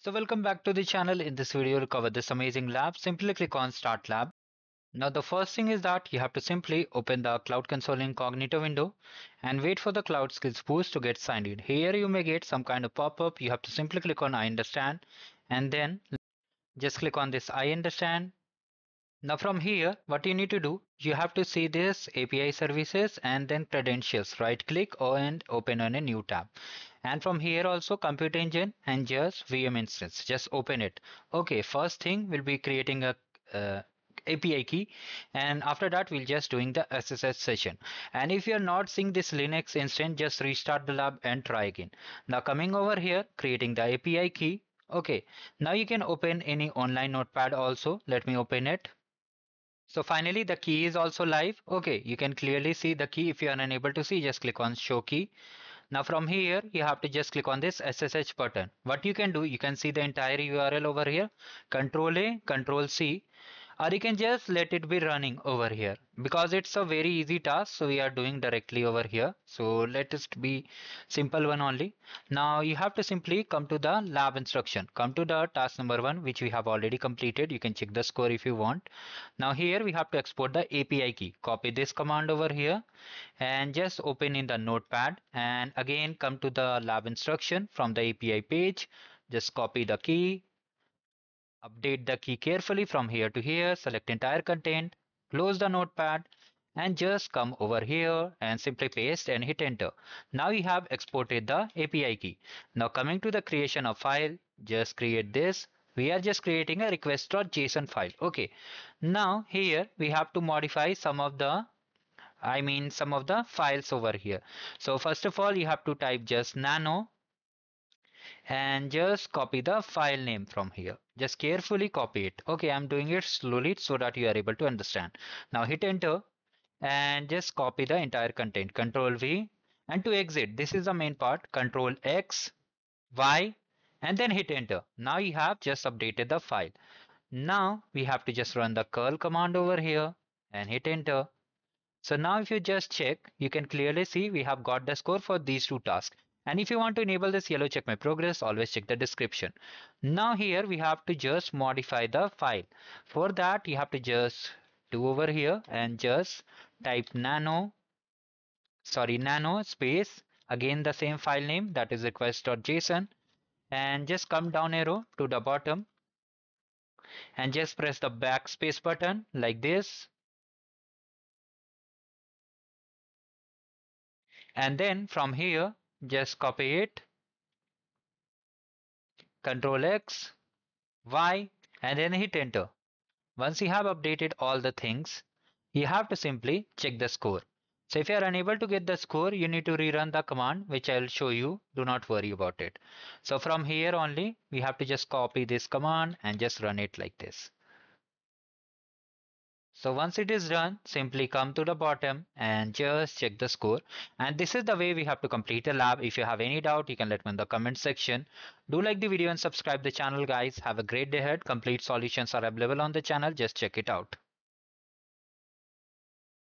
So welcome back to the channel. In this video, we'll cover this amazing lab. Simply click on Start Lab. Now the first thing is that you have to simply open the Cloud Console Incognito window and wait for the Cloud Skills Boost to get signed in. Here you may get some kind of pop-up. You have to simply click on I understand and then just click on this I understand now from here, what you need to do, you have to see this API services and then credentials. Right click and open on a new tab. And from here also compute engine and just VM instance. Just open it. Okay, first thing we'll be creating a uh, API key and after that we'll just doing the SSH session and if you're not seeing this Linux instance just restart the lab and try again now coming over here creating the API key okay now you can open any online notepad also let me open it so finally the key is also live. Okay, you can clearly see the key. If you are unable to see, just click on show key. Now from here, you have to just click on this SSH button. What you can do, you can see the entire URL over here. Control A, Control C or you can just let it be running over here. Because it's a very easy task so we are doing directly over here. So let it be simple one only. Now you have to simply come to the lab instruction. Come to the task number one which we have already completed. You can check the score if you want. Now here we have to export the API key. Copy this command over here and just open in the notepad. And again come to the lab instruction from the API page. Just copy the key Update the key carefully from here to here, select entire content, close the notepad and just come over here and simply paste and hit enter. Now you have exported the API key. Now coming to the creation of file, just create this. We are just creating a request.json file. Okay. Now here we have to modify some of the I mean some of the files over here. So first of all you have to type just nano and just copy the file name from here. Just carefully copy it. Okay i'm doing it slowly so that you are able to understand. Now hit enter and just copy the entire content. Control v and to exit. This is the main part. Control x y and then hit enter. Now you have just updated the file. Now we have to just run the curl command over here and hit enter. So now if you just check you can clearly see we have got the score for these two tasks and if you want to enable this yellow check my progress, always check the description. Now here we have to just modify the file. For that you have to just do over here and just type nano, sorry, nano space, again the same file name that is request.json and just come down arrow to the bottom and just press the backspace button like this and then from here just copy it. Control X Y and then hit enter. Once you have updated all the things you have to simply check the score. So if you are unable to get the score you need to rerun the command which I'll show you. Do not worry about it. So from here only we have to just copy this command and just run it like this so once it is done, simply come to the bottom and just check the score. And this is the way we have to complete the lab. If you have any doubt, you can let me in the comment section. Do like the video and subscribe the channel guys. Have a great day ahead. Complete solutions are available on the channel. Just check it out.